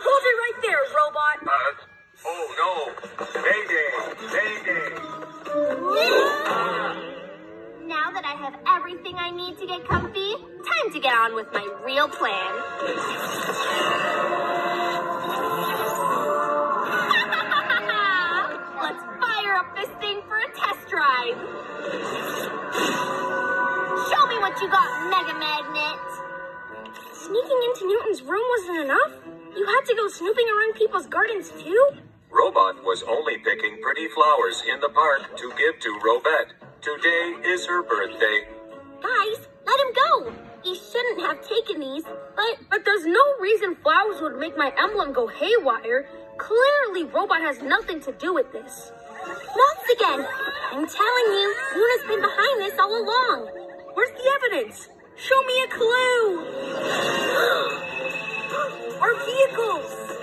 Hold it right there, robot. Uh, oh no. Mayday. Mayday. Now that I have everything I need to get comfy, time to get on with my real plan. Let's fire up this thing for a test drive. Show me what you got, Mega Magnet. Sneaking into Newton's room wasn't enough? You had to go snooping around people's gardens too? Robot was only picking pretty flowers in the park to give to Robette. Today is her birthday. Guys, let him go. He shouldn't have taken these, but But there's no reason flowers would make my emblem go haywire. Clearly, Robot has nothing to do with this. once again, I'm telling you, Luna's been behind this all along. Where's the evidence? Show me a clue! veículos